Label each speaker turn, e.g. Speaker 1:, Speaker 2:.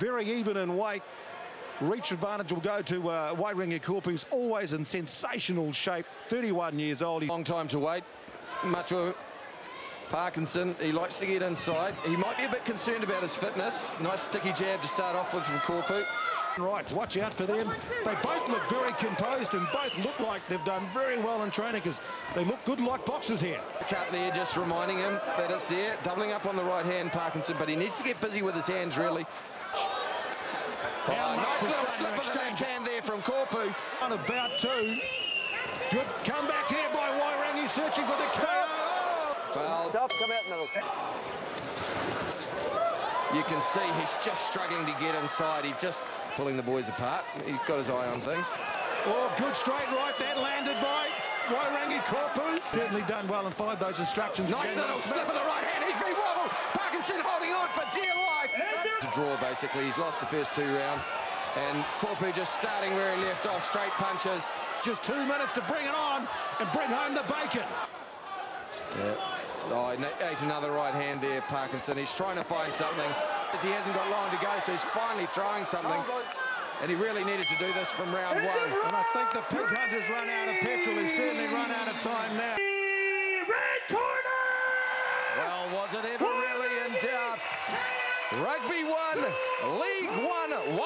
Speaker 1: Very even in weight. Reach advantage will go to uh, Wairangi Koopu, who's always in sensational shape. 31 years old.
Speaker 2: Long time to wait. Matua Parkinson, he likes to get inside. He might be a bit concerned about his fitness. Nice sticky jab to start off with from Koopu.
Speaker 1: Right, watch out for them. They both look very composed and both look like they've done very well in training because they look good like boxers here.
Speaker 2: Cut there, just reminding him that it's there. Doubling up on the right hand, Parkinson, but he needs to get busy with his hands, really. Oh, nice little
Speaker 1: starting
Speaker 2: slip
Speaker 1: to
Speaker 2: of the
Speaker 1: exchange.
Speaker 2: backhand there from Koopu.
Speaker 1: On about two. Good comeback here by Wairangi searching for the KO.
Speaker 2: Well,
Speaker 3: Stop, come out middle.
Speaker 2: you can see he's just struggling to get inside. He's just pulling the boys apart. He's got his eye on things.
Speaker 1: Oh, good straight right. That landed by Wairangi Koopu. Certainly done well and followed those instructions.
Speaker 2: Nice little slip of the right hand. He's been wobbled. Parkinson holding on for dear life. To draw, basically. He's lost the first two rounds. And Koopu just starting where he left off. Straight punches.
Speaker 1: Just two minutes to bring it on and bring home the bacon.
Speaker 2: Oh, he ate another right hand there, Parkinson. He's trying to find something. He hasn't got long to go, so he's finally throwing something. And he really needed to do this from round one.
Speaker 1: And I think the pig hunter's run out of petrol. He's certainly run out of time now.
Speaker 3: Red corner!
Speaker 2: Well, was it ever in doubt? Rugby one, League one.